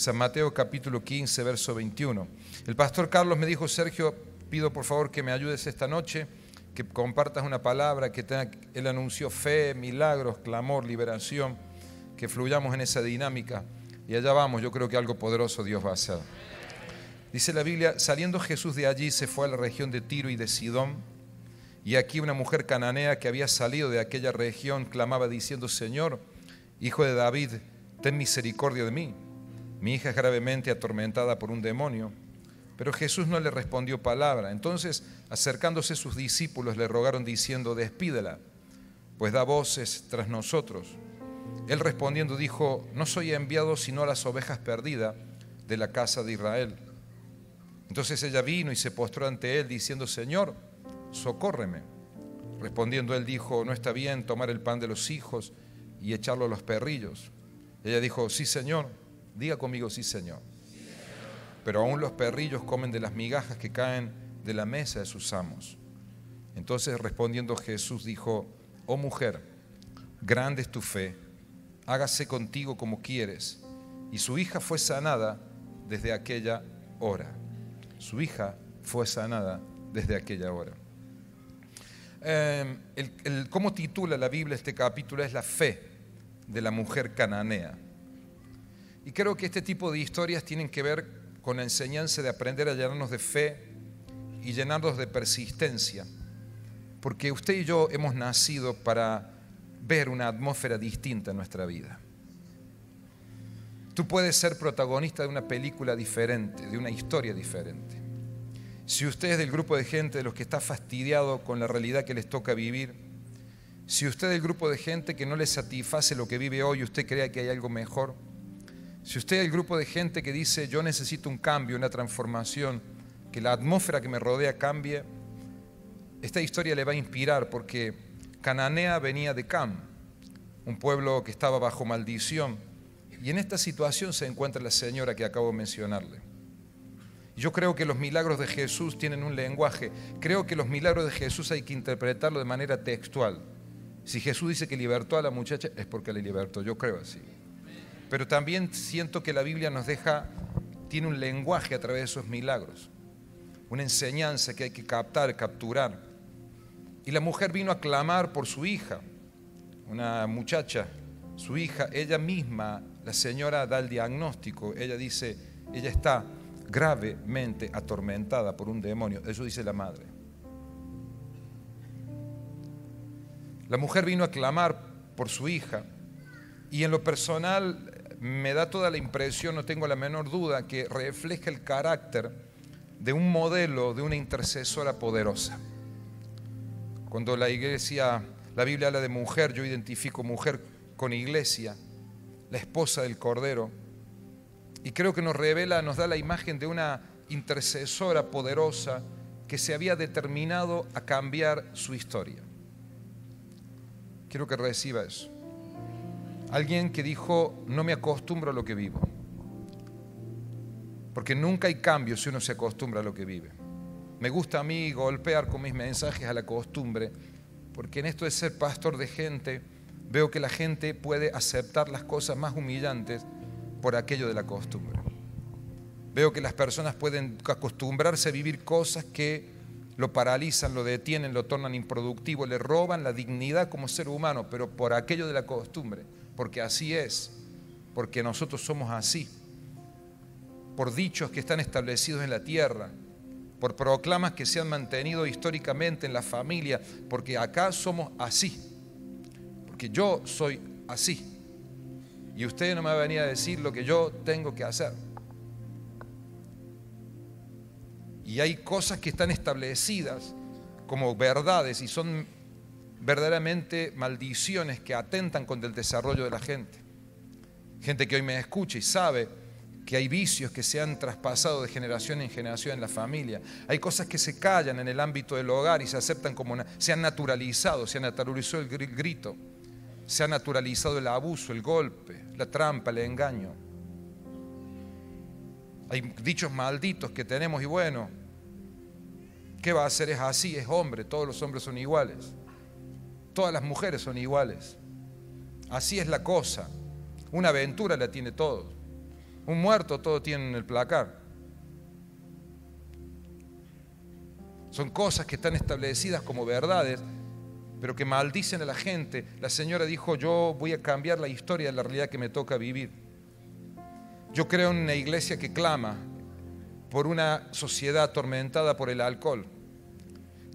San Mateo capítulo 15, verso 21. El pastor Carlos me dijo, Sergio, pido por favor que me ayudes esta noche, que compartas una palabra, que tenga, él anunció fe, milagros, clamor, liberación, que fluyamos en esa dinámica. Y allá vamos, yo creo que algo poderoso Dios va a hacer. Dice la Biblia, saliendo Jesús de allí se fue a la región de Tiro y de Sidón, y aquí una mujer cananea que había salido de aquella región clamaba diciendo, Señor, Hijo de David, ten misericordia de mí. Mi hija es gravemente atormentada por un demonio. Pero Jesús no le respondió palabra. Entonces, acercándose sus discípulos, le rogaron diciendo, despídela, pues da voces tras nosotros. Él respondiendo dijo, no soy enviado sino a las ovejas perdidas de la casa de Israel. Entonces ella vino y se postró ante él diciendo, Señor, socórreme. Respondiendo él dijo, no está bien tomar el pan de los hijos y echarlo a los perrillos. Ella dijo, sí Señor, diga conmigo sí Señor. Pero aún los perrillos comen de las migajas que caen de la mesa de sus amos. Entonces respondiendo Jesús dijo, oh mujer, grande es tu fe, hágase contigo como quieres. Y su hija fue sanada desde aquella hora. Su hija fue sanada desde aquella hora. El, ¿Cómo titula la Biblia este capítulo? Es la fe de la mujer cananea. Y creo que este tipo de historias tienen que ver con la enseñanza de aprender a llenarnos de fe y llenarnos de persistencia. Porque usted y yo hemos nacido para ver una atmósfera distinta en nuestra vida. Tú puedes ser protagonista de una película diferente, de una historia diferente. Si usted es del grupo de gente de los que está fastidiado con la realidad que les toca vivir, si usted es del grupo de gente que no le satisface lo que vive hoy, usted cree que hay algo mejor, si usted es del grupo de gente que dice yo necesito un cambio, una transformación, que la atmósfera que me rodea cambie, esta historia le va a inspirar porque Cananea venía de Cam, un pueblo que estaba bajo maldición, y en esta situación se encuentra la señora que acabo de mencionarle. Yo creo que los milagros de Jesús tienen un lenguaje. Creo que los milagros de Jesús hay que interpretarlo de manera textual. Si Jesús dice que libertó a la muchacha, es porque le libertó, yo creo así. Pero también siento que la Biblia nos deja, tiene un lenguaje a través de esos milagros, una enseñanza que hay que captar, capturar. Y la mujer vino a clamar por su hija, una muchacha, su hija, ella misma, la señora da el diagnóstico, ella dice, ella está gravemente atormentada por un demonio, eso dice la madre. La mujer vino a clamar por su hija y en lo personal me da toda la impresión, no tengo la menor duda, que refleja el carácter de un modelo, de una intercesora poderosa. Cuando la iglesia, la Biblia habla de mujer, yo identifico mujer con iglesia, la esposa del Cordero, y creo que nos revela, nos da la imagen de una intercesora poderosa que se había determinado a cambiar su historia. Quiero que reciba eso. Alguien que dijo, no me acostumbro a lo que vivo. Porque nunca hay cambio si uno se acostumbra a lo que vive. Me gusta a mí golpear con mis mensajes a la costumbre, porque en esto de ser pastor de gente, veo que la gente puede aceptar las cosas más humillantes por aquello de la costumbre. Veo que las personas pueden acostumbrarse a vivir cosas que lo paralizan, lo detienen, lo tornan improductivo, le roban la dignidad como ser humano, pero por aquello de la costumbre, porque así es, porque nosotros somos así, por dichos que están establecidos en la tierra, por proclamas que se han mantenido históricamente en la familia, porque acá somos así, porque yo soy así. Y usted no me va a venir a decir lo que yo tengo que hacer. Y hay cosas que están establecidas como verdades y son verdaderamente maldiciones que atentan contra el desarrollo de la gente. Gente que hoy me escucha y sabe que hay vicios que se han traspasado de generación en generación en la familia. Hay cosas que se callan en el ámbito del hogar y se aceptan como se han naturalizado, se ha naturalizado el grito, se ha naturalizado el abuso, el golpe, la trampa, el engaño. Hay dichos malditos que tenemos y bueno, ¿Qué va a hacer? Es así, es hombre, todos los hombres son iguales. Todas las mujeres son iguales. Así es la cosa. Una aventura la tiene todo. Un muerto todo tiene en el placar. Son cosas que están establecidas como verdades, pero que maldicen a la gente. La señora dijo, yo voy a cambiar la historia de la realidad que me toca vivir. Yo creo en una iglesia que clama por una sociedad atormentada por el alcohol.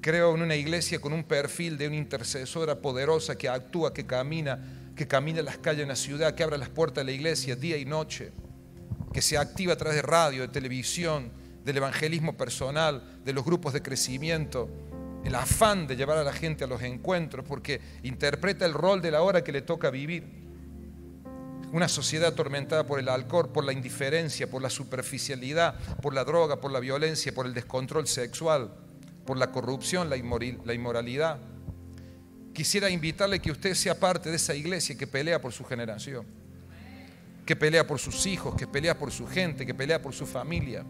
Creo en una iglesia con un perfil de una intercesora poderosa que actúa, que camina, que camina las calles de una ciudad, que abra las puertas de la iglesia día y noche, que se activa a través de radio, de televisión, del evangelismo personal, de los grupos de crecimiento, el afán de llevar a la gente a los encuentros, porque interpreta el rol de la hora que le toca vivir. Una sociedad atormentada por el alcohol, por la indiferencia, por la superficialidad, por la droga, por la violencia, por el descontrol sexual, por la corrupción, la inmoralidad. Quisiera invitarle que usted sea parte de esa iglesia que pelea por su generación, que pelea por sus hijos, que pelea por su gente, que pelea por su familia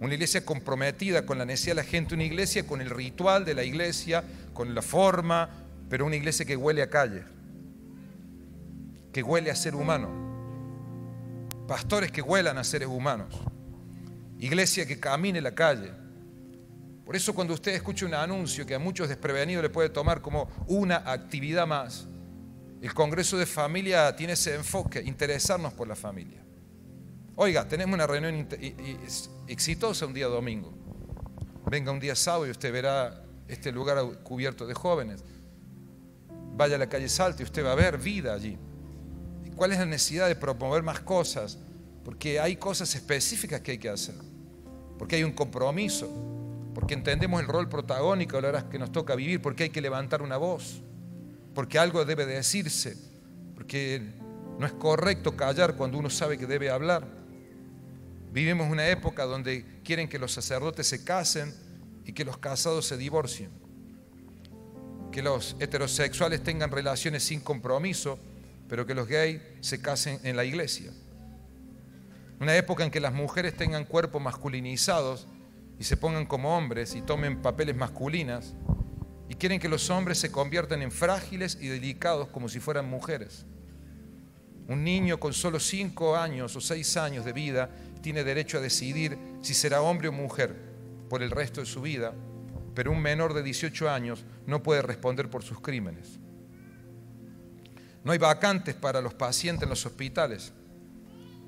una iglesia comprometida con la necesidad de la gente, una iglesia con el ritual de la iglesia, con la forma, pero una iglesia que huele a calle, que huele a ser humano, pastores que huelan a seres humanos, iglesia que camine la calle. Por eso cuando usted escucha un anuncio que a muchos desprevenidos le puede tomar como una actividad más, el Congreso de Familia tiene ese enfoque, interesarnos por la familia. Oiga, tenemos una reunión exitosa un día domingo. Venga un día sábado y usted verá este lugar cubierto de jóvenes. Vaya a la calle Salto y usted va a ver vida allí. ¿Cuál es la necesidad de promover más cosas? Porque hay cosas específicas que hay que hacer. Porque hay un compromiso. Porque entendemos el rol protagónico a la hora que nos toca vivir. Porque hay que levantar una voz. Porque algo debe decirse. Porque no es correcto callar cuando uno sabe que debe hablar. Vivimos una época donde quieren que los sacerdotes se casen y que los casados se divorcien. Que los heterosexuales tengan relaciones sin compromiso, pero que los gays se casen en la iglesia. Una época en que las mujeres tengan cuerpos masculinizados y se pongan como hombres y tomen papeles masculinas. Y quieren que los hombres se conviertan en frágiles y delicados como si fueran mujeres. Un niño con solo cinco años o seis años de vida tiene derecho a decidir si será hombre o mujer por el resto de su vida, pero un menor de 18 años no puede responder por sus crímenes. No hay vacantes para los pacientes en los hospitales,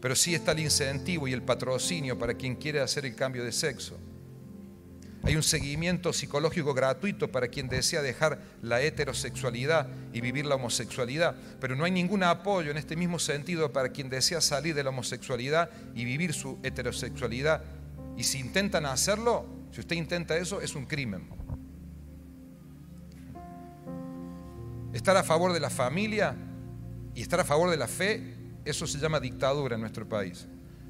pero sí está el incentivo y el patrocinio para quien quiere hacer el cambio de sexo. Hay un seguimiento psicológico gratuito para quien desea dejar la heterosexualidad y vivir la homosexualidad, pero no hay ningún apoyo en este mismo sentido para quien desea salir de la homosexualidad y vivir su heterosexualidad. Y si intentan hacerlo, si usted intenta eso, es un crimen. Estar a favor de la familia y estar a favor de la fe, eso se llama dictadura en nuestro país.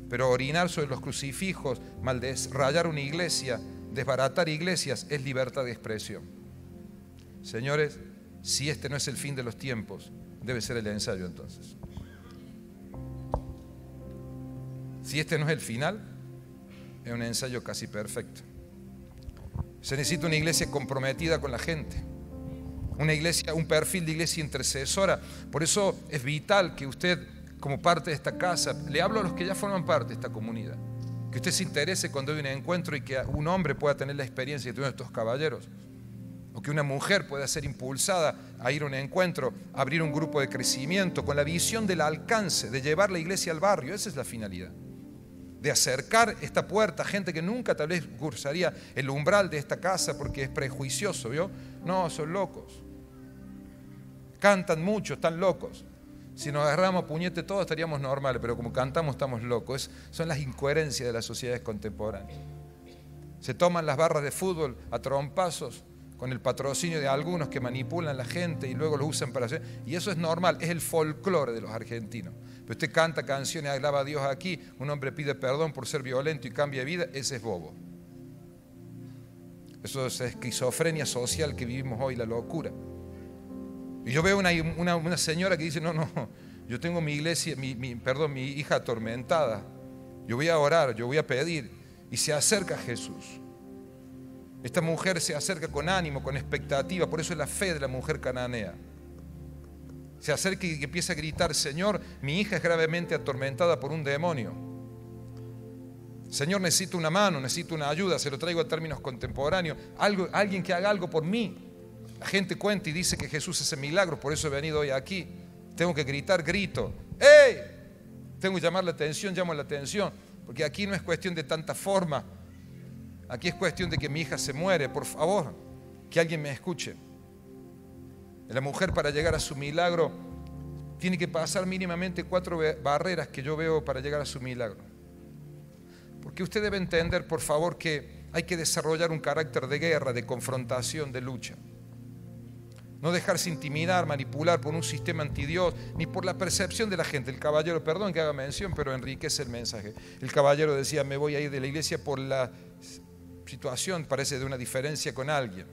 Pero orinar sobre los crucifijos, rayar una iglesia, desbaratar iglesias es libertad de expresión. Señores, si este no es el fin de los tiempos, debe ser el ensayo entonces. Si este no es el final, es un ensayo casi perfecto. Se necesita una iglesia comprometida con la gente. Una iglesia, un perfil de iglesia intercesora. Por eso es vital que usted, como parte de esta casa, le hablo a los que ya forman parte de esta comunidad que usted se interese cuando hay un encuentro y que un hombre pueda tener la experiencia que tuvieron estos caballeros. O que una mujer pueda ser impulsada a ir a un encuentro, abrir un grupo de crecimiento con la visión del alcance, de llevar la iglesia al barrio. Esa es la finalidad. De acercar esta puerta a gente que nunca tal vez cruzaría el umbral de esta casa porque es prejuicioso, ¿vio? No, son locos. Cantan mucho, están locos. Si nos agarramos puñete todos estaríamos normales, pero como cantamos estamos locos. son las incoherencias de las sociedades contemporáneas. Se toman las barras de fútbol a trompazos con el patrocinio de algunos que manipulan a la gente y luego lo usan para hacer. Y eso es normal, es el folclore de los argentinos. Pero usted canta canciones, alaba a Dios aquí, un hombre pide perdón por ser violento y cambia de vida, ese es bobo. Eso es esquizofrenia social que vivimos hoy, la locura. Y yo veo una, una, señora que dice, no, no, yo tengo mi iglesia, mi, perdón, mi hija atormentada. Yo voy a orar, yo voy a pedir. Y se acerca a Jesús. Esta mujer se acerca con ánimo, con expectativa, por eso es la fe de la mujer cananea. Se acerca y empieza a gritar, Señor, mi hija es gravemente atormentada por un demonio. Señor, necesito una mano, necesito una ayuda, se lo traigo a términos contemporáneos. Algo, alguien que haga algo por mí. La gente cuenta y dice que Jesús hace milagros, por eso he venido hoy aquí. Tengo que gritar, grito. ¡Ey! Tengo que llamar la atención, llamo la atención. Porque aquí no es cuestión de tanta forma. Aquí es cuestión de que mi hija se muere. Por favor, que alguien me escuche. La mujer para llegar a su milagro tiene que pasar mínimamente cuatro barreras que yo veo para llegar a su milagro. Porque usted debe entender, por favor, que hay que desarrollar un carácter de guerra, de confrontación, de lucha. No dejarse intimidar, manipular por un sistema antidios, ni por la percepción de la gente. El caballero, perdón que haga mención, pero enriquece el mensaje. El caballero decía, me voy a ir de la iglesia por la situación, parece, de una diferencia con alguien.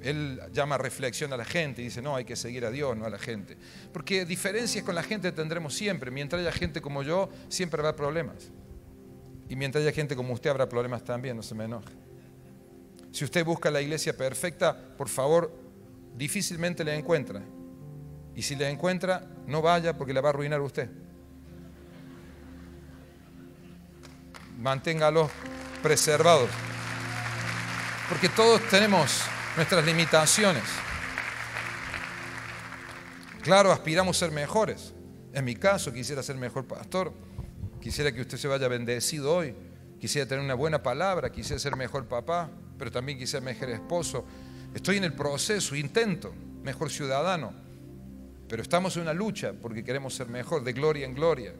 Él llama reflexión a la gente y dice, no, hay que seguir a Dios, no a la gente. Porque diferencias con la gente tendremos siempre. Mientras haya gente como yo, siempre habrá problemas. Y mientras haya gente como usted, habrá problemas también, no se me enoje. Si usted busca la iglesia perfecta, por favor, difícilmente le encuentra. Y si le encuentra, no vaya porque la va a arruinar usted. Manténgalo preservados. Porque todos tenemos nuestras limitaciones. Claro, aspiramos a ser mejores. En mi caso, quisiera ser mejor pastor. Quisiera que usted se vaya bendecido hoy. Quisiera tener una buena palabra. Quisiera ser mejor papá. Pero también quisiera mejor esposo. Estoy en el proceso, intento, mejor ciudadano, pero estamos en una lucha porque queremos ser mejor, de gloria en gloria,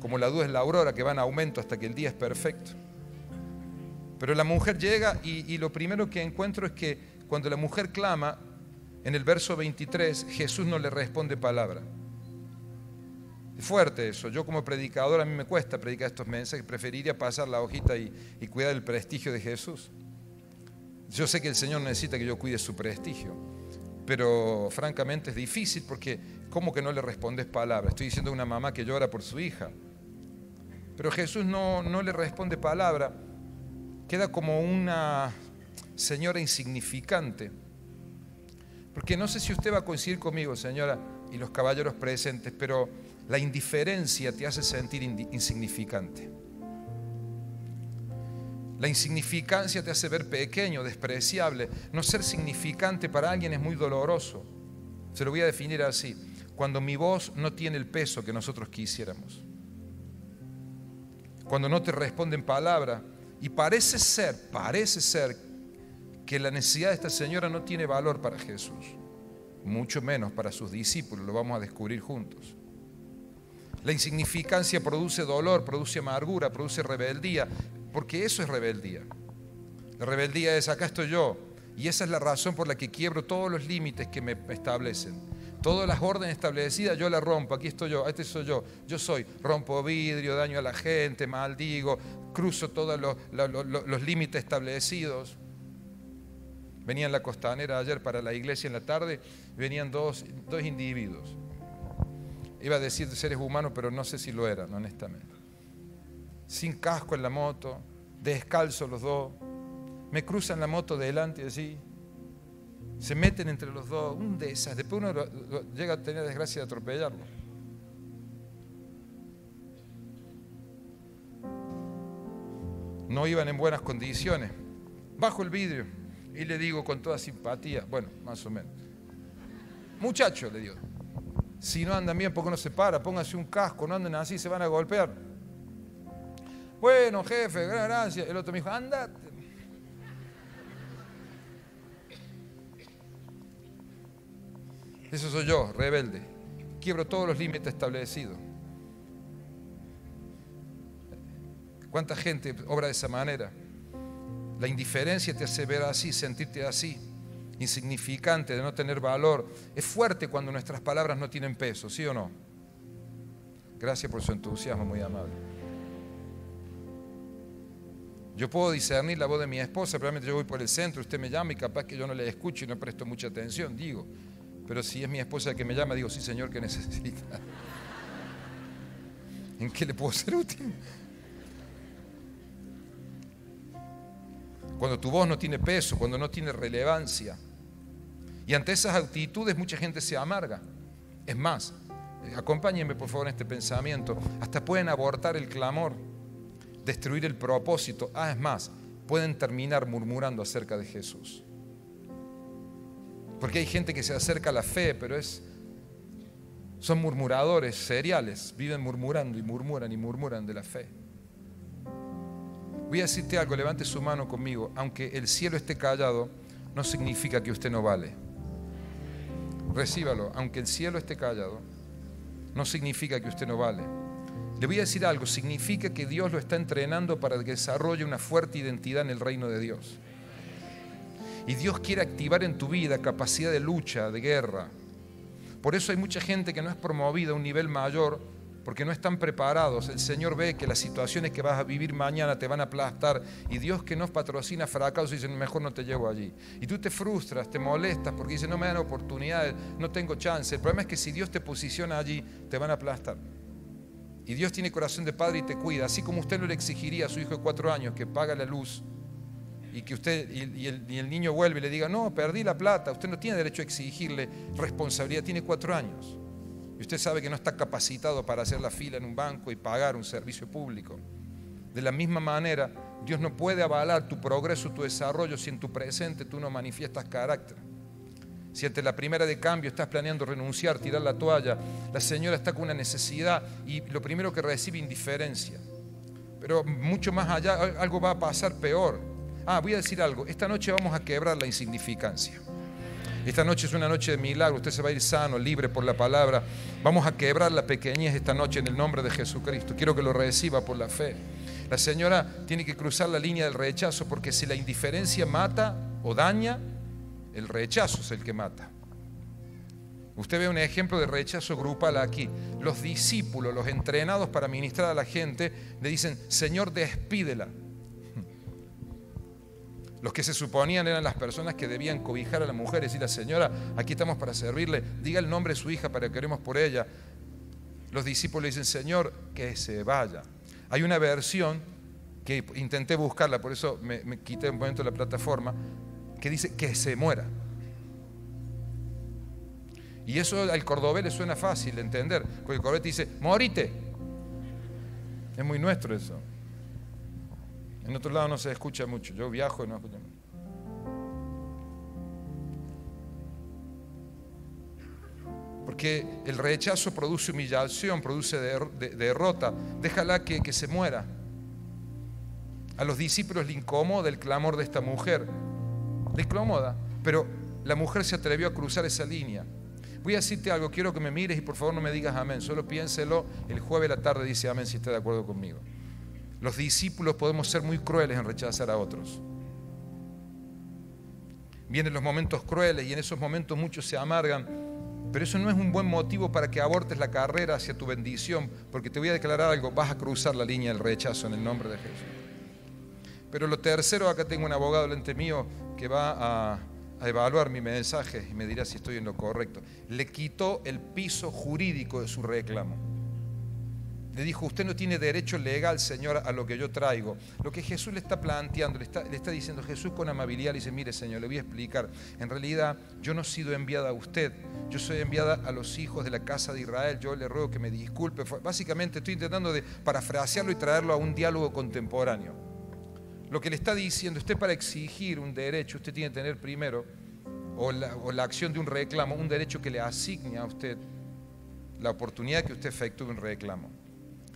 como la duda es la aurora que va en aumento hasta que el día es perfecto. Pero la mujer llega y, lo primero que encuentro es que cuando la mujer clama, en el verso 23, Jesús no le responde palabra. Es fuerte eso. Yo como predicador a mí me cuesta predicar estos mensajes. Preferiría pasar la hojita y, y cuidar el prestigio de Jesús. Yo sé que el Señor necesita que yo cuide su prestigio, pero francamente es difícil porque ¿cómo que no le respondes palabra? Estoy diciendo a una mamá que llora por su hija. Pero Jesús no, no le responde palabra, queda como una señora insignificante. Porque no sé si usted va a coincidir conmigo, señora, y los caballeros presentes, pero la indiferencia te hace sentir insignificante. La insignificancia te hace ver pequeño, despreciable. No ser significante para alguien es muy doloroso. Se lo voy a definir así. Cuando mi voz no tiene el peso que nosotros quisiéramos. Cuando no te responden palabra. Y parece ser, parece ser que la necesidad de esta señora no tiene valor para Jesús. Mucho menos para sus discípulos. Lo vamos a descubrir juntos. La insignificancia produce dolor, produce amargura, produce rebeldía porque eso es rebeldía. La rebeldía es, acá estoy yo, y esa es la razón por la que quiebro todos los límites que me establecen. Todas las órdenes establecidas yo las rompo, aquí estoy yo, este soy yo, yo soy, rompo vidrio, daño a la gente, maldigo, cruzo todos los, límites establecidos. Venía en la costanera ayer para la iglesia en la tarde, venían dos, dos individuos. Iba a decir seres humanos, pero no sé si lo eran, honestamente sin casco en la moto, descalzo los dos, me cruzan la moto delante así, se meten entre los dos, un de esas, después uno llega a tener la desgracia de atropellarlo. No iban en buenas condiciones. Bajo el vidrio y le digo con toda simpatía, bueno, más o menos. Muchacho, le digo, si no andan bien, ¿por qué no se para? Pónganse un casco, no anden así, se van a golpear. Bueno, jefe, gracias. El otro me dijo, andate. Eso soy yo, rebelde. Quiebro todos los límites establecidos. ¿Cuánta gente obra de esa manera? La indiferencia te hace ver así, sentirte así, insignificante, de no tener valor. Es fuerte cuando nuestras palabras no tienen peso, ¿sí o no? Gracias por su entusiasmo, muy amable. Yo puedo discernir la voz de mi esposa, probablemente yo voy por el centro, usted me llama y capaz que yo no le escucho y no presto mucha atención, digo. Pero si es mi esposa la que me llama, digo, sí, Señor, ¿qué necesita? ¿En qué le puedo ser útil? Cuando tu voz no tiene peso, cuando no tiene relevancia. Y ante esas actitudes mucha gente se amarga. Es más, acompáñenme por favor en este pensamiento. Hasta pueden abortar el clamor destruir el propósito. Ah, es más, pueden terminar murmurando acerca de Jesús. Porque hay gente que se acerca a la fe, pero es son murmuradores seriales, viven murmurando y murmuran y murmuran de la fe. Voy a decirte algo, levante su mano conmigo. Aunque el cielo esté callado, no significa que usted no vale. Recíbalo, aunque el cielo esté callado, no significa que usted no vale. Le voy a decir algo, significa que Dios lo está entrenando para que desarrolle una fuerte identidad en el reino de Dios. Y Dios quiere activar en tu vida capacidad de lucha, de guerra. Por eso hay mucha gente que no es promovida a un nivel mayor porque no están preparados. El Señor ve que las situaciones que vas a vivir mañana te van a aplastar y Dios que nos patrocina fracasos dice, mejor no te llevo allí. Y tú te frustras, te molestas porque dice, no me dan oportunidades, no tengo chance. El problema es que si Dios te posiciona allí, te van a aplastar. Y Dios tiene corazón de padre y te cuida, así como usted no le exigiría a su hijo de cuatro años que paga la luz y que usted y, el, y el niño vuelve y le diga, no, perdí la plata, usted no tiene derecho a exigirle responsabilidad, tiene cuatro años. Y usted sabe que no está capacitado para hacer la fila en un banco y pagar un servicio público. De la misma manera, Dios no puede avalar tu progreso, tu desarrollo, si en tu presente tú no manifiestas carácter. Si ante la primera de cambio estás planeando renunciar, tirar la toalla, la señora está con una necesidad y lo primero que recibe indiferencia. Pero mucho más allá, algo va a pasar peor. Ah, voy a decir algo, esta noche vamos a quebrar la insignificancia. Esta noche es una noche de milagro, usted se va a ir sano, libre por la palabra. Vamos a quebrar la pequeñez esta noche en el nombre de Jesucristo. Quiero que lo reciba por la fe. La señora tiene que cruzar la línea del rechazo porque si la indiferencia mata o daña, el rechazo es el que mata. Usted ve un ejemplo de rechazo grupal aquí. Los discípulos, los entrenados para ministrar a la gente, le dicen, Señor, despídela. Los que se suponían eran las personas que debían cobijar a la mujer y decirle, señora, aquí estamos para servirle, diga el nombre de su hija para que oremos por ella. Los discípulos dicen, Señor, que se vaya. Hay una versión que intenté buscarla, por eso me, quité un momento la plataforma, que dice que se muera. Y eso al cordobés le suena fácil de entender, porque el cordobés dice, morite. Es muy nuestro eso. En otro lado no se escucha mucho. Yo viajo y no escucho mucho. Porque el rechazo produce humillación, produce derrota. Déjala que, que se muera. A los discípulos le incomoda el clamor de esta mujer. Le incomoda. Pero la mujer se atrevió a cruzar esa línea. Voy a decirte algo, quiero que me mires y por favor no me digas amén. Solo piénselo. El jueves de la tarde dice amén si está de acuerdo conmigo. Los discípulos podemos ser muy crueles en rechazar a otros. Vienen los momentos crueles y en esos momentos muchos se amargan, pero eso no es un buen motivo para que abortes la carrera hacia tu bendición, porque te voy a declarar algo, vas a cruzar la línea del rechazo en el nombre de Jesús. Pero lo tercero, acá tengo un abogado delante mío que va a, evaluar mi mensaje y me dirá si estoy en lo correcto. Le quitó el piso jurídico de su reclamo le dijo, usted no tiene derecho legal, Señor, a lo que yo traigo. Lo que Jesús le está planteando, le está, le está diciendo Jesús con amabilidad, le dice, mire Señor, le voy a explicar. En realidad yo no he sido enviada a usted, yo soy enviada a los hijos de la casa de Israel, yo le ruego que me disculpe. Básicamente estoy intentando de parafrasearlo y traerlo a un diálogo contemporáneo. Lo que le está diciendo, usted para exigir un derecho, usted tiene que tener primero, o la, acción de un reclamo, un derecho que le asigne a usted la oportunidad que usted efectúe un reclamo.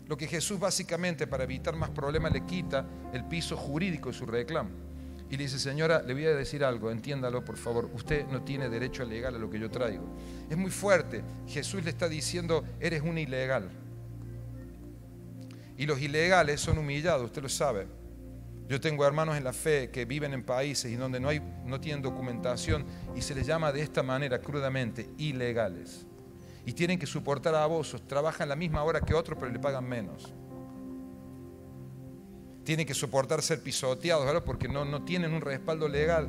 Lo que Jesús básicamente para evitar más problemas le quita el piso jurídico de su reclamo. Y le dice, señora, le voy a decir algo, entiéndalo por favor, usted no tiene derecho legal a lo que yo traigo. Es muy fuerte. Jesús le está diciendo, eres un ilegal. Y los ilegales son humillados, usted lo sabe. Yo tengo hermanos en la fe que viven en países y donde no, hay, no tienen documentación y se les llama de esta manera crudamente ilegales y tienen que soportar abusos, trabajan la misma hora que otros pero le pagan menos. Tienen que soportar ser pisoteados, ¿verdad? Porque no, no tienen un respaldo legal.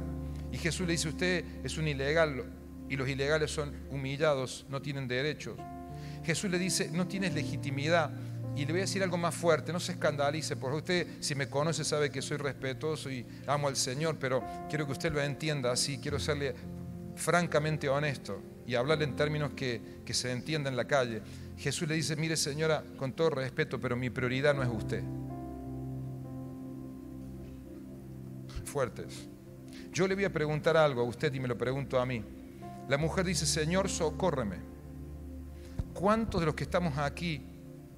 Y Jesús le dice, usted es un ilegal y los ilegales son humillados, no tienen derechos. Jesús le dice, no tienes legitimidad. Y le voy a decir algo más fuerte, no se escandalice, porque usted si me conoce sabe que soy respetuoso y amo al Señor, pero quiero que usted lo entienda así, quiero serle francamente honesto y hablarle en términos que, que se entienda en la calle. Jesús le dice, mire señora, con todo respeto, pero mi prioridad no es usted. fuertes. Yo le voy a preguntar algo a usted y me lo pregunto a mí. La mujer dice, Señor, socórreme. ¿Cuántos de los que estamos aquí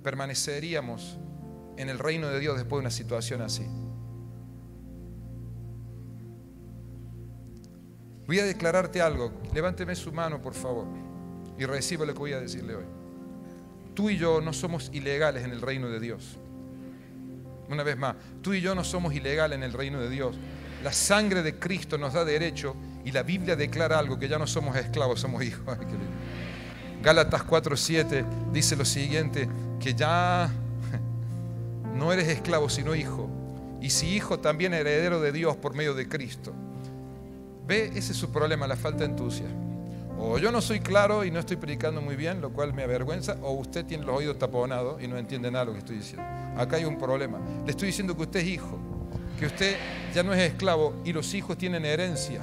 permaneceríamos en el reino de Dios después de una situación así? Voy a declararte algo. Levánteme su mano, por favor, y reciba lo que voy a decirle hoy. Tú y yo no somos ilegales en el reino de Dios. Una vez más, tú y yo no somos ilegales en el reino de Dios. La sangre de Cristo nos da derecho y la Biblia declara algo, que ya no somos esclavos, somos hijos. Gálatas 4:7 dice lo siguiente, que ya no eres esclavo, sino hijo. Y si hijo, también heredero de Dios por medio de Cristo. Ve, ese es su problema, la falta de entusiasmo. O yo no soy claro y no estoy predicando muy bien, lo cual me avergüenza, o usted tiene los oídos taponados y no entiende nada de lo que estoy diciendo. Acá hay un problema. Le estoy diciendo que usted es hijo, que usted ya no es esclavo y los hijos tienen herencia.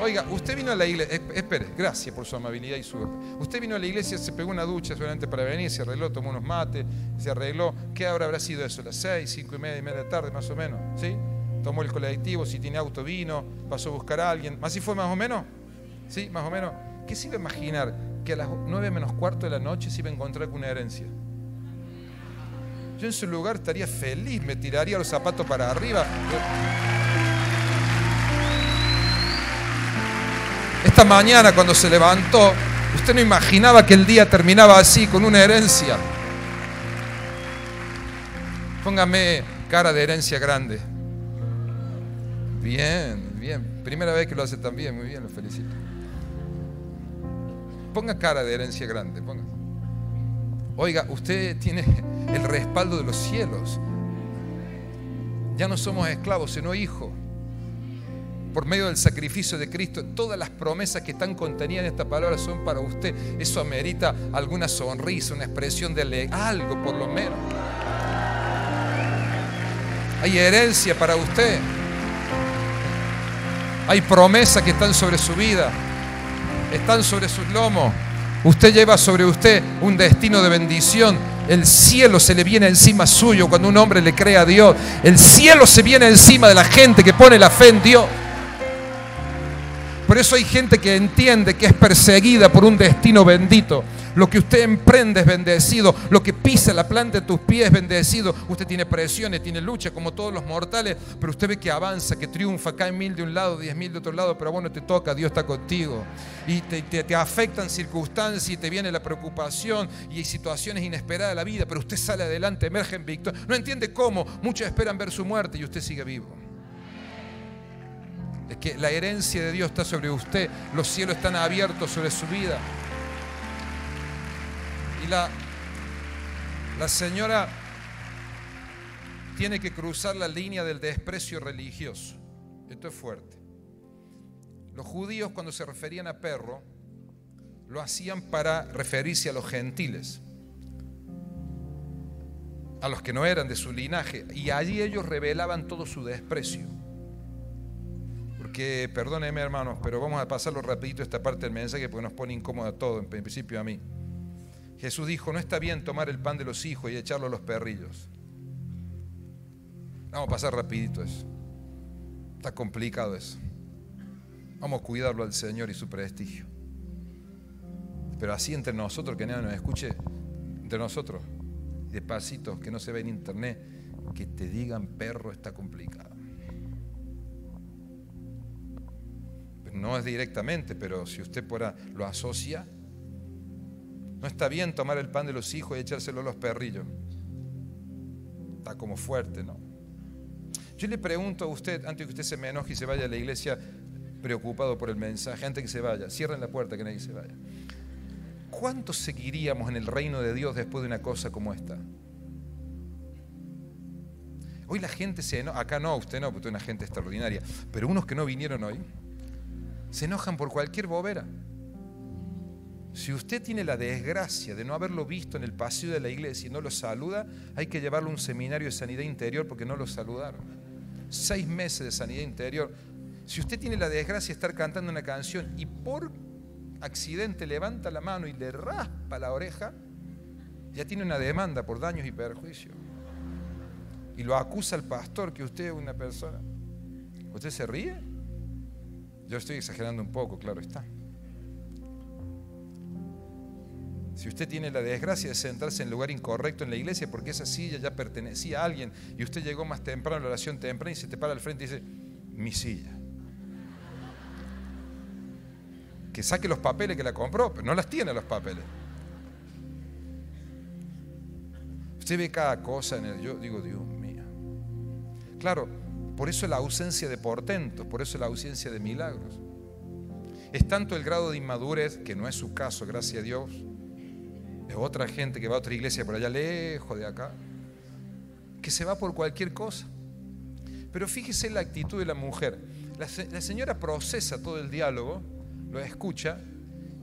Oiga, usted vino a la iglesia, espere, gracias por su amabilidad y su... Usted vino a la iglesia, se pegó una ducha solamente para venir, se arregló, tomó unos mates, se arregló. ¿Qué hora habrá sido eso? ¿Las seis, cinco y media y media de tarde más o menos? ¿Sí? Tomó el colectivo, si tiene auto vino, pasó a buscar a alguien. ¿Así fue más o menos? ¿Sí? Más o menos. ¿Qué se iba a imaginar? Que a las nueve menos cuarto de la noche se iba a encontrar con una herencia. Yo en su lugar estaría feliz, me tiraría los zapatos para arriba. Esta mañana cuando se levantó, usted no imaginaba que el día terminaba así, con una herencia. Póngame cara de herencia grande. Bien, bien. Primera vez que lo hace tan bien, muy bien, lo felicito. Ponga cara de herencia grande, ponga. Oiga, usted tiene el respaldo de los cielos. Ya no somos esclavos, sino hijos. Por medio del sacrificio de Cristo, todas las promesas que están contenidas en esta palabra son para usted. Eso amerita alguna sonrisa, una expresión de algo por lo menos. Hay herencia para usted. Hay promesas que están sobre su vida están sobre sus lomos. Usted lleva sobre usted un destino de bendición. El cielo se le viene encima suyo cuando un hombre le cree a Dios. El cielo se viene encima de la gente que pone la fe en Dios. Por eso hay gente que entiende que es perseguida por un destino bendito. Lo que usted emprende es bendecido. Lo que pisa la planta de tus pies es bendecido. Usted tiene presiones, tiene lucha como todos los mortales, pero usted ve que avanza, que triunfa, cae mil de un lado, diez mil de otro lado, pero bueno, te toca, Dios está contigo. Y te, te afectan circunstancias y te viene la preocupación y hay situaciones inesperadas de la vida, pero usted sale adelante, emerge en victoria. No entiende cómo. Muchos esperan ver su muerte y usted sigue vivo. Es que la herencia de Dios está sobre usted, los cielos están abiertos sobre su vida. Y la, la señora tiene que cruzar la línea del desprecio religioso. Esto es fuerte. Los judíos cuando se referían a perro, lo hacían para referirse a los gentiles, a los que no eran de su linaje, y allí ellos revelaban todo su desprecio. Porque, perdónenme hermanos, pero vamos a pasarlo rapidito esta parte del mensaje porque nos pone incómoda todo, en principio a mí. Jesús dijo, no está bien tomar el pan de los hijos y echarlo a los perrillos. Vamos a pasar rapidito eso. Está complicado eso. Vamos a cuidarlo al Señor y su prestigio. Pero así entre nosotros, que nadie nos escuche, entre nosotros, despacito, que no se ve en internet, que te digan perro está complicado. No es directamente, pero si usted por lo asocia, no está bien tomar el pan de los hijos y echárselo a los perrillos. Está como fuerte, ¿no? Yo le pregunto a usted, antes que usted se me enoje y se vaya a la iglesia preocupado por el mensaje, antes que se vaya, cierren la puerta que nadie se vaya. ¿Cuántos seguiríamos en el reino de Dios después de una cosa como esta? Hoy la gente se enoja, acá no, usted no, porque es una gente extraordinaria, pero unos que no vinieron hoy se enojan por cualquier bobera. Si usted tiene la desgracia de no haberlo visto en el pasillo de la iglesia y no lo saluda, hay que llevarlo a un seminario de sanidad interior porque no lo saludaron. Seis meses de sanidad interior. Si usted tiene la desgracia de estar cantando una canción y por accidente levanta la mano y le raspa la oreja, ya tiene una demanda por daños y perjuicios. Y lo acusa al pastor que usted es una persona. ¿Usted se ríe? Yo estoy exagerando un poco, claro está. Si usted tiene la desgracia de sentarse en el lugar incorrecto en la iglesia porque esa silla ya pertenecía a alguien y usted llegó más temprano a la oración temprana y se te para al frente y dice, mi silla. Que saque los papeles que la compró, pero no las tiene los papeles. Usted ve cada cosa en el... Yo digo, Dios mío. Claro, por eso la ausencia de portentos, por eso la ausencia de milagros. Es tanto el grado de inmadurez, que no es su caso, gracias a Dios, de otra gente que va a otra iglesia por allá lejos de acá, que se va por cualquier cosa. Pero fíjese la actitud de la mujer. La, la señora procesa todo el diálogo, lo escucha,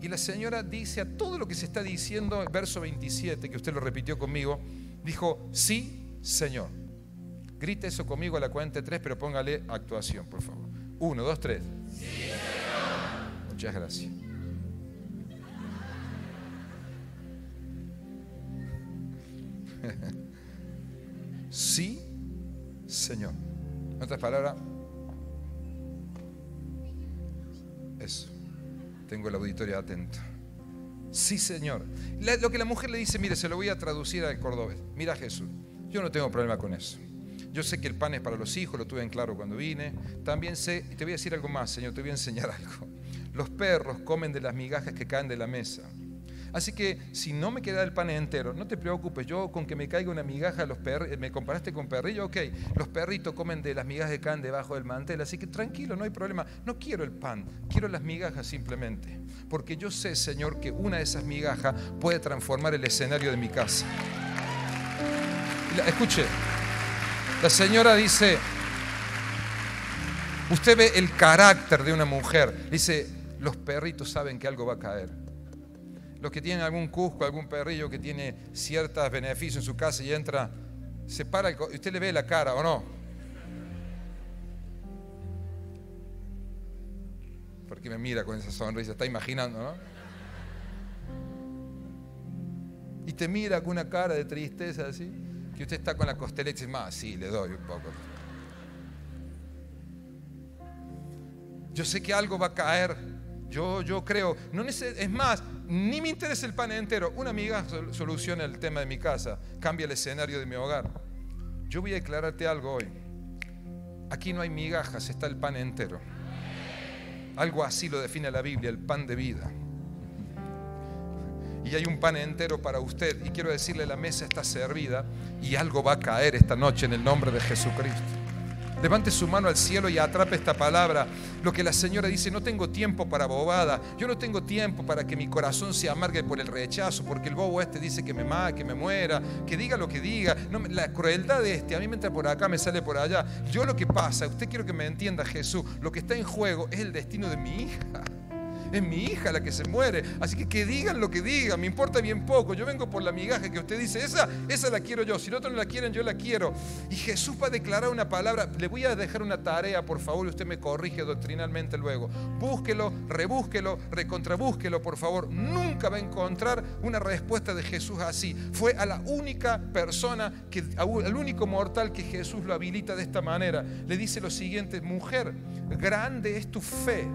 y la señora dice a todo lo que se está diciendo, verso 27, que usted lo repitió conmigo, dijo, sí, Señor. Grite eso conmigo a la cuenta de tres, pero póngale actuación, por favor. Uno, dos, tres. Sí, Señor. Muchas gracias. sí, Señor. En otras palabras, eso. Tengo el auditorio atento. Sí, Señor. Lo que la mujer le dice, mire, se lo voy a traducir al cordobés. Mira Jesús, yo no tengo problema con eso. Yo sé que el pan es para los hijos, lo tuve en claro cuando vine. También sé, y te voy a decir algo más, Señor, te voy a enseñar algo. Los perros comen de las migajas que caen de la mesa. Así que si no me queda el pan entero, no te preocupes, yo con que me caiga una migaja, los perros, me comparaste con perrillo, ok, los perritos comen de las migajas que caen debajo del mantel, así que tranquilo, no hay problema, no quiero el pan, quiero las migajas simplemente, porque yo sé, Señor, que una de esas migajas puede transformar el escenario de mi casa. Escuche, la señora dice, usted ve el carácter de una mujer, dice, los perritos saben que algo va a caer los que tienen algún cusco, algún perrillo que tiene ciertos beneficios en su casa y entra, se para, y usted le ve la cara o no. Porque me mira con esa sonrisa, está imaginando, ¿no? Y te mira con una cara de tristeza así, que usted está con la costela y dice, más, sí, le doy un poco. Yo sé que algo va a caer. Yo, yo creo, no es más, ni me interesa el pan entero. Una amiga soluciona el tema de mi casa, cambia el escenario de mi hogar. Yo voy a declararte algo hoy. Aquí no hay migajas, está el pan entero. Algo así lo define la Biblia, el pan de vida. Y hay un pan entero para usted. Y quiero decirle, la mesa está servida y algo va a caer esta noche en el nombre de Jesucristo. Levante su mano al cielo y atrape esta palabra. Lo que la señora dice, no tengo tiempo para bobada. Yo no tengo tiempo para que mi corazón se amargue por el rechazo, porque el bobo este dice que me mate, que me muera, que diga lo que diga. No, la crueldad de este, a mí me entra por acá, me sale por allá. Yo lo que pasa, usted quiero que me entienda Jesús, lo que está en juego es el destino de mi hija es mi hija la que se muere. Así que que digan lo que digan, me importa bien poco. Yo vengo por la migaja que usted dice, esa, esa la quiero yo. Si otros no la quieren, yo la quiero. Y Jesús va a declarar una palabra. Le voy a dejar una tarea, por favor, y usted me corrige doctrinalmente luego. Búsquelo, rebúsquelo, recontrabúsquelo, por favor. Nunca va a encontrar una respuesta de Jesús así. Fue a la única persona, que, al único mortal que Jesús lo habilita de esta manera. Le dice lo siguiente, mujer, grande es tu fe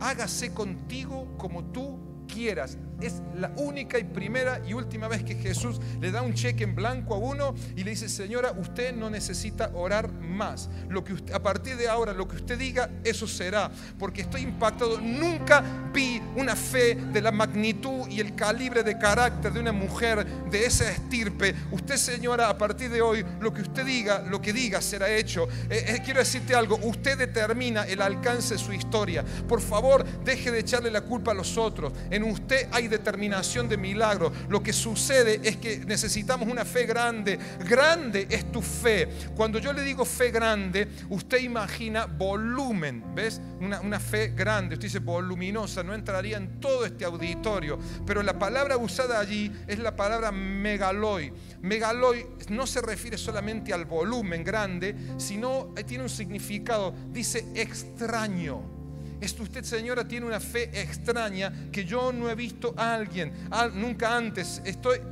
hágase contigo como tú quieras. Es la única y primera y última vez que Jesús le da un cheque en blanco a uno y le dice, señora, usted no necesita orar más. Lo que a partir de ahora, lo que usted diga, eso será. Porque estoy impactado. Nunca vi una fe de la magnitud y el calibre de carácter de una mujer de esa estirpe. Usted, señora, a partir de hoy, lo que usted diga, lo que diga será hecho. Eh, eh, quiero decirte algo, usted determina el alcance de su historia. Por favor, deje de echarle la culpa a los otros en usted hay determinación de milagro. Lo que sucede es que necesitamos una fe grande. Grande es tu fe. Cuando yo le digo fe grande, usted imagina volumen. ¿Ves? Una, fe grande. Usted dice voluminosa. No entraría en todo este auditorio. Pero la palabra usada allí es la palabra megaloi. Megaloi no se refiere solamente al volumen grande, sino tiene un significado. Dice extraño Es usted, señora, tiene una fe extraña que yo no he visto a alguien nunca antes.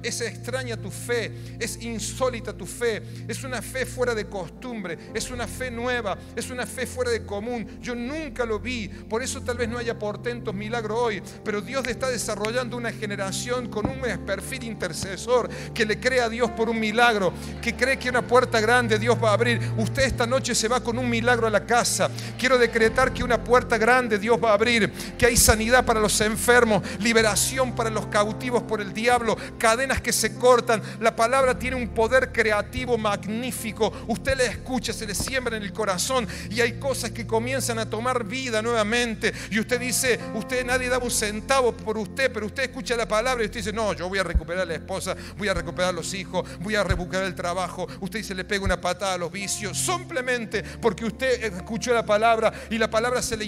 Es extraña tu fe, es insólita tu fe, es una fe fuera de costumbre, es una fe nueva, es una fe fuera de común. Yo nunca lo vi, por eso tal vez no haya portentos, milagro hoy, pero Dios está desarrollando una generación con un perfil intercesor que le cree a Dios por un milagro, que cree que una puerta grande Dios va a abrir. Usted esta noche se va con un milagro a la casa. Quiero decretar que una puerta grande Dios va a abrir, que hay sanidad para los enfermos, liberación para los cautivos por el diablo, cadenas que se cortan. La palabra tiene un poder creativo magnífico. Usted le escucha, se le siembra en el corazón y hay cosas que comienzan a tomar vida nuevamente. Y usted dice, usted nadie da un centavo por usted, pero usted escucha la palabra y usted dice, no, yo voy a recuperar a la esposa, voy a recuperar a los hijos, voy a recuperar el trabajo. Usted dice, le pega una patada a los vicios, simplemente porque usted escuchó la palabra y la palabra se le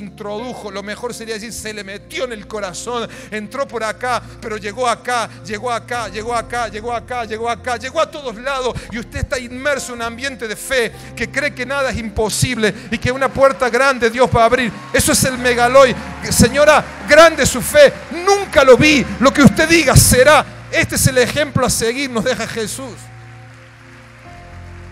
lo mejor sería decir, se le metió en el corazón, entró por acá, pero llegó acá, llegó acá, llegó acá, llegó acá, llegó acá, llegó a todos lados y usted está inmerso en un ambiente de fe que cree que nada es imposible y que una puerta grande Dios va a abrir. Eso es el megaloy. Señora, grande su fe, nunca lo vi, lo que usted diga será. Este es el ejemplo a seguir, nos deja Jesús.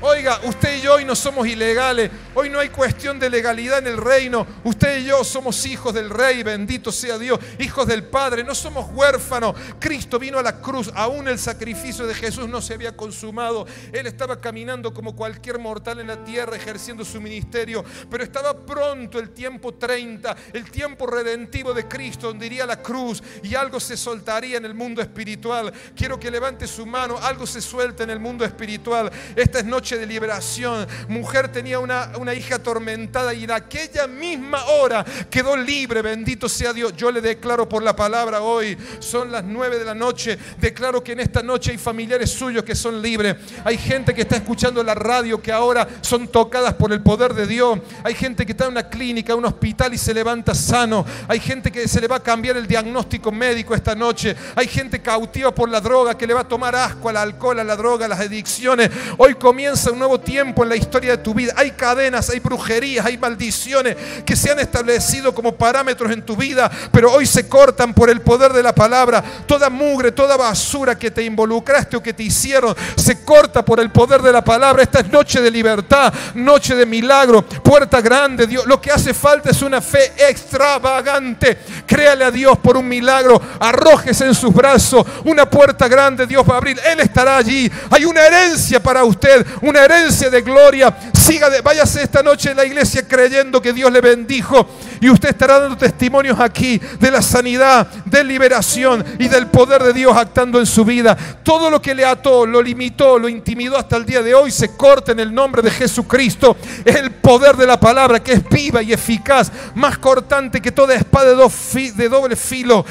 Oiga, usted y yo hoy no somos ilegales, hoy no hay cuestión de legalidad en el reino. Usted y yo somos hijos del rey, bendito sea Dios, hijos del Padre, no somos huérfanos. Cristo vino a la cruz, aún el sacrificio de Jesús no se había consumado. Él estaba caminando como cualquier mortal en la tierra, ejerciendo su ministerio, pero estaba pronto el tiempo 30, el tiempo redentivo de Cristo, donde iría a la cruz y algo se soltaría en el mundo espiritual. Quiero que levante su mano, algo se suelta en el mundo espiritual. Esta es noche de liberación. Mujer tenía una, una hija atormentada y en aquella misma hora quedó libre. Bendito sea Dios. Yo le declaro por la palabra hoy. Son las nueve de la noche. Declaro que en esta noche hay familiares suyos que son libres. Hay gente que está escuchando la radio que ahora son tocadas por el poder de Dios. Hay gente que está en una clínica, en un hospital y se levanta sano. Hay gente que se le va a cambiar el diagnóstico médico esta noche. Hay gente cautiva por la droga que le va a tomar asco al alcohol, a la droga, a las adicciones. Hoy comienza un nuevo tiempo en la historia de tu vida. Hay cadenas, hay brujerías, hay maldiciones que se han establecido como parámetros en tu vida, pero hoy se cortan por el poder de la palabra. Toda mugre, toda basura que te involucraste o que te hicieron, se corta por el poder de la palabra. Esta es noche de libertad, noche de milagro, puerta grande. Dios, lo que hace falta es una fe extravagante. Créale a Dios por un milagro, arrojes en sus brazos, una puerta grande Dios va a abrir. Él estará allí. Hay una herencia para usted, una herencia de gloria. Siga, váyase esta noche en la iglesia creyendo que Dios le bendijo y usted estará dando testimonios aquí de la sanidad, de liberación y del poder de Dios actando en su vida. Todo lo que le ató, lo limitó, lo intimidó hasta el día de hoy se corta en el nombre de Jesucristo. Es el poder de la palabra que es viva y eficaz, más cortante que toda espada de, doble filo,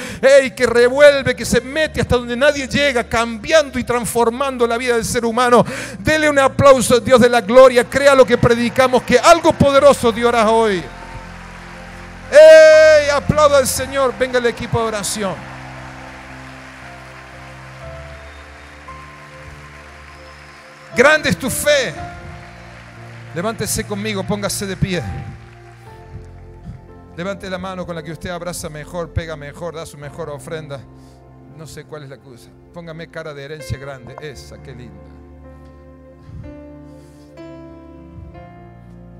que revuelve, que se mete hasta donde nadie llega, cambiando y transformando la vida del ser humano. Dele un aplauso, Dios de la gloria. Crea lo que predicamos, que algo poderoso Dios hará hoy. ¡Ey! Aplauda al Señor. Venga el equipo de oración. Grande es tu fe. Levántese conmigo, póngase de pie. Levante la mano con la que usted abraza mejor, pega mejor, da su mejor ofrenda. No sé cuál es la cosa. Póngame cara de herencia grande. Esa, qué linda.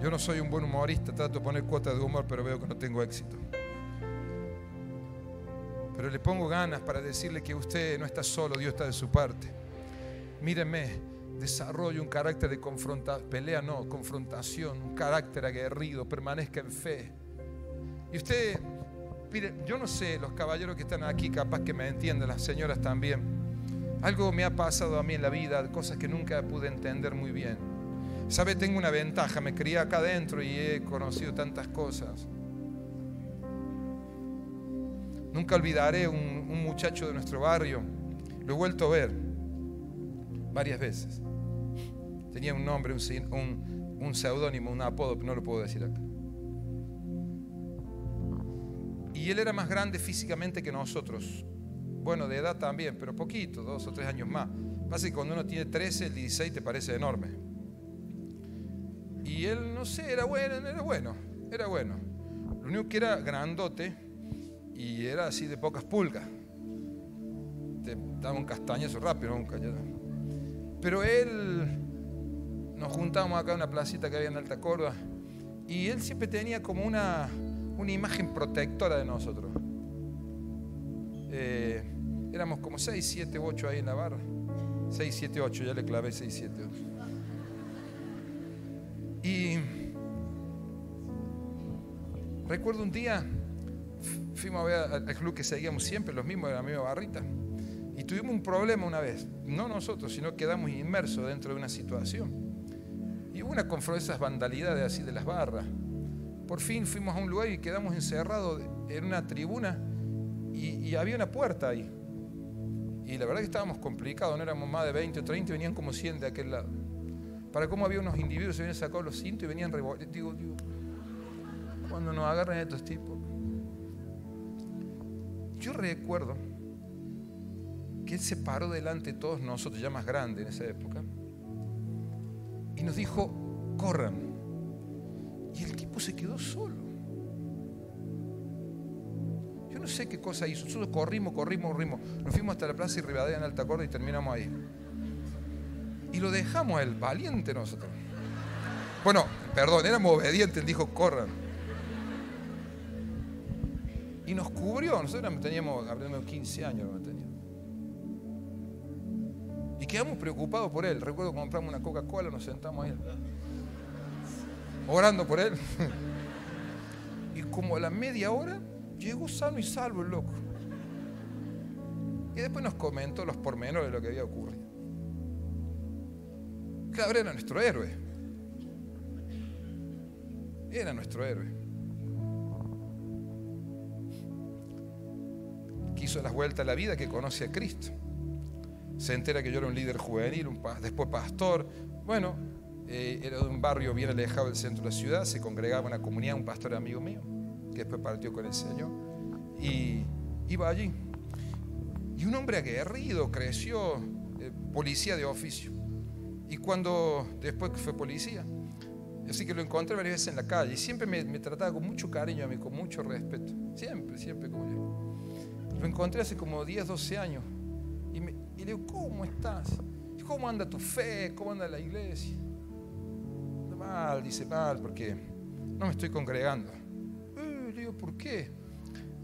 Yo no soy un buen humorista, trato de poner cuotas de humor, pero veo que no tengo éxito. Pero le pongo ganas para decirle que usted no está solo, Dios está de su parte. Míreme, desarrolle un carácter de confrontación, pelea no, confrontación, un carácter aguerrido, permanezca en fe. Y usted, mire, yo no sé, los caballeros que están aquí capaz que me entienden, las señoras también. Algo me ha pasado a mí en la vida, cosas que nunca pude entender muy bien. Sabe, tengo una ventaja, me crié acá adentro y he conocido tantas cosas. Nunca olvidaré un, un muchacho de nuestro barrio, lo he vuelto a ver varias veces. Tenía un nombre, un, seudónimo, un apodo, pero no lo puedo decir acá. Y él era más grande físicamente que nosotros. Bueno, de edad también, pero poquito, dos o tres años más. Pasa que cuando uno tiene 13, el 16 te parece enorme. Y él, no sé, era bueno, era bueno, era bueno. Lo único que era grandote y era así de pocas pulgas. Te daba un castañazo rápido, un Pero él, nos juntamos acá en una placita que había en Alta Córdoba y él siempre tenía como una, una imagen protectora de nosotros. Eh, éramos como 6, 7, 8 ahí en la barra. 6, 7, 8, ya le clavé 6, 7, 8. Y recuerdo un día, fuimos a ver al club que seguíamos siempre, los mismos de la misma barrita. Y tuvimos un problema una vez, no nosotros, sino quedamos inmersos dentro de una situación. Y hubo una confrontación, esas vandalidades así de las barras. Por fin fuimos a un lugar y quedamos encerrados en una tribuna y, había una puerta ahí. Y la verdad que estábamos complicados, no éramos más de 20 o 30, venían como 100 de aquel lado. Para cómo había unos individuos que se habían sacado los cintos y venían revolviendo. Digo, digo, cuando nos agarran estos tipos. Yo recuerdo que él se paró delante de todos nosotros, ya más grande en esa época, y nos dijo, corran. Y el tipo se quedó solo. Yo no sé qué cosa hizo. Nosotros corrimos, corrimos, corrimos. Nos fuimos hasta la plaza y Rivadavia en Alta Corda y terminamos ahí. Y lo dejamos el valiente nosotros. Bueno, perdón, éramos obedientes, él dijo, corran. Y nos cubrió, nosotros teníamos, hablando de 15 años, Y quedamos preocupados por él. Recuerdo compramos una Coca-Cola, nos sentamos ahí, orando por él. Y como a la media hora, llegó sano y salvo el loco. Y después nos comentó los pormenores de lo que había ocurrido. Claro, era nuestro héroe. Era nuestro héroe. Quiso las vueltas a la vida que conoce a Cristo. Se entera que yo era un líder juvenil, después pastor. Bueno, eh, era de un barrio bien alejado del centro de la ciudad, se congregaba en una comunidad, un pastor amigo mío, que después partió con el Señor. Y iba allí. Y un hombre aguerrido, creció, eh, policía de oficio. Y cuando después que fue policía, así que lo encontré varias veces en la calle y siempre me, trataba con mucho cariño a mí, con mucho respeto. Siempre, siempre como yo. Lo encontré hace como 10, 12 años y, le digo, ¿cómo estás? ¿Cómo anda tu fe? ¿Cómo anda la iglesia? Mal, dice mal, porque no me estoy congregando. Eh, le digo, ¿por qué?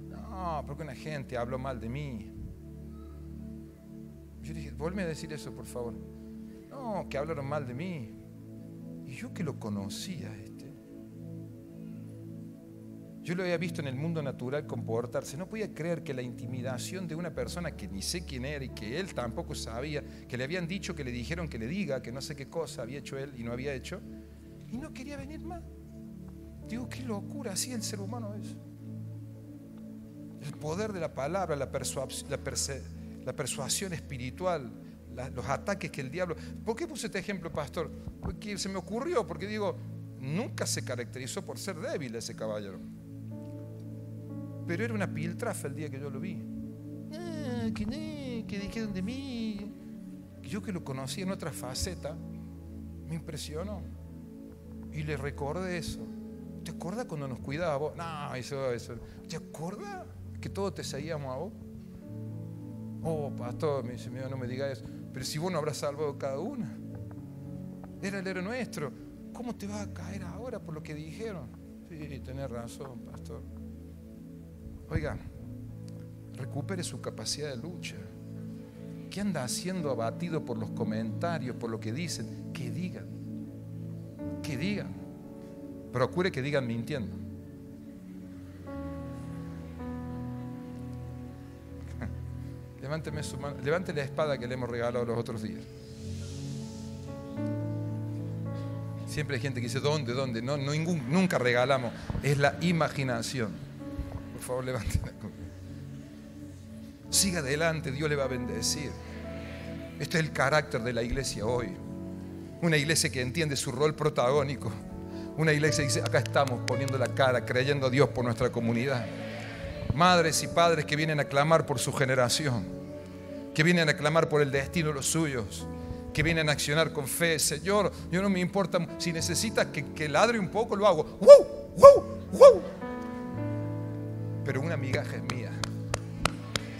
No, porque una gente habló mal de mí. Yo le dije, vuelve a decir eso, por favor. No, que hablaron mal de mí. Y yo que lo conocía este. Yo lo había visto en el mundo natural comportarse. No podía creer que la intimidación de una persona que ni sé quién era y que él tampoco sabía, que le habían dicho que le dijeron que le diga, que no sé qué cosa había hecho él y no había hecho, y no quería venir más. Digo, qué locura, así el ser humano es. El poder de la palabra, la, la persuasión espiritual, los ataques que el diablo... ¿Por qué puse este ejemplo, pastor? Porque se me ocurrió, porque digo, nunca se caracterizó por ser débil ese caballero. Pero era una piltrafa el día que yo lo vi. Ah, que, que dijeron de mí. Yo que lo conocí en otra faceta, me impresionó. Y le recordé eso. ¿Te acuerdas cuando nos cuidaba vos? No, eso, eso. ¿Te acuerdas que todos te seguíamos a vos? Oh, pastor, me dice, no me digas eso. Pero si vos no habrás salvado cada una. Era el héroe nuestro. ¿Cómo te va a caer ahora por lo que dijeron? Sí, tenés razón, pastor. Oiga, recupere su capacidad de lucha. ¿Qué anda haciendo abatido por los comentarios, por lo que dicen? Que digan. Que digan. Procure que digan mintiendo. Levánteme su levante la espada que le hemos regalado los otros días. Siempre hay gente que dice, ¿dónde? ¿Dónde? No, nunca regalamos. Es la imaginación. Por favor, levántela. Siga adelante, Dios le va a bendecir. Este es el carácter de la iglesia hoy. Una iglesia que entiende su rol protagónico. Una iglesia que dice, acá estamos poniendo la cara, creyendo a Dios por nuestra comunidad madres y padres que vienen a clamar por su generación, que vienen a clamar por el destino de los suyos, que vienen a accionar con fe. Señor, yo no me importa, si necesitas que, ladre un poco, lo hago. ¡Wow! ¡Wow! ¡Wow! migaja es mía.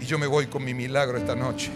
Y yo me voy con mi milagro esta noche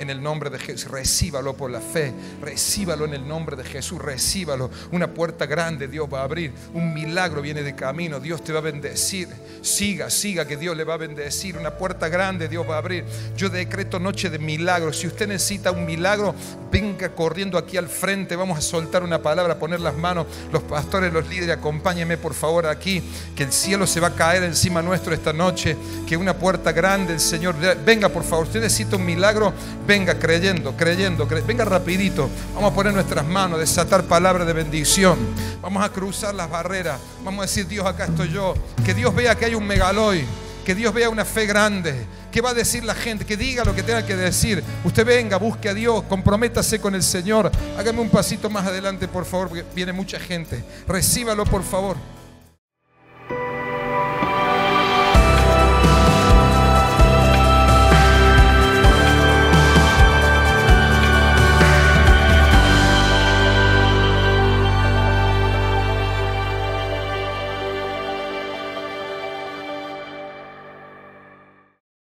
en el nombre de Jesús. Recíbalo por la fe. Recíbalo en el nombre de Jesús. Recíbalo. Una puerta grande Dios va a abrir. Un milagro viene de camino. Dios te va a bendecir. Siga, siga que Dios le va a bendecir. Una puerta grande Dios va a abrir. Yo decreto noche de milagros. Si usted necesita un milagro, venga corriendo aquí al frente. Vamos a soltar una palabra, poner las manos. Los pastores, los líderes, acompáñenme por favor aquí. Que el cielo se va a caer encima nuestro esta noche. Que una puerta grande el Señor. Venga por favor. Usted necesita un milagro venga creyendo, creyendo, venga rapidito. Vamos a poner nuestras manos, desatar palabras de bendición. Vamos a cruzar las barreras. Vamos a decir, Dios, acá estoy yo. Que Dios vea que hay un megaloy. Que Dios vea una fe grande. ¿Qué va a decir la gente? Que diga lo que tenga que decir. Usted venga, busque a Dios, comprométase con el Señor. Hágame un pasito más adelante, por favor, porque viene mucha gente. Recíbalo, por favor.